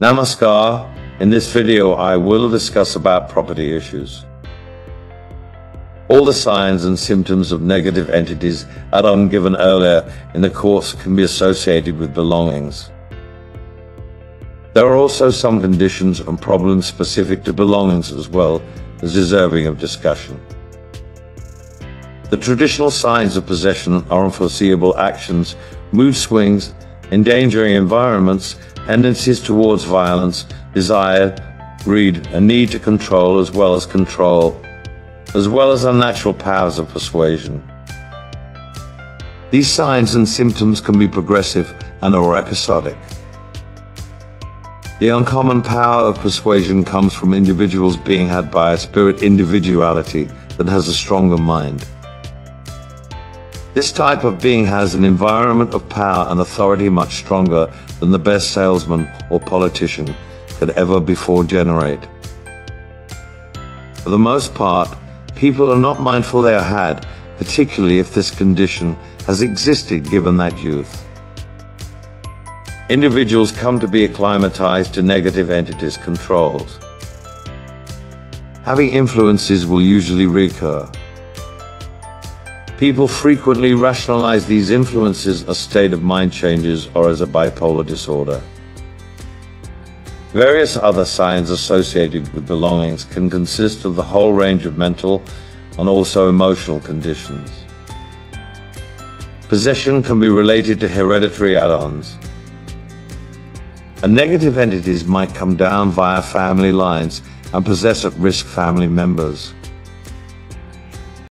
Namaskar. In this video, I will discuss about property issues. All the signs and symptoms of negative entities Adam given earlier in the course can be associated with belongings. There are also some conditions and problems specific to belongings as well as deserving of discussion. The traditional signs of possession are unforeseeable actions, mood swings, endangering environments, tendencies towards violence, desire, greed, a need to control as well as control, as well as unnatural powers of persuasion. These signs and symptoms can be progressive and or episodic. The uncommon power of persuasion comes from individuals being had by a spirit individuality that has a stronger mind. This type of being has an environment of power and authority much stronger than the best salesman or politician could ever before generate. For the most part, people are not mindful they are had, particularly if this condition has existed given that youth. Individuals come to be acclimatized to negative entities' controls. Having influences will usually recur. People frequently rationalize these influences as state of mind changes or as a bipolar disorder. Various other signs associated with belongings can consist of the whole range of mental and also emotional conditions. Possession can be related to hereditary add-ons. And negative entities might come down via family lines and possess at-risk family members.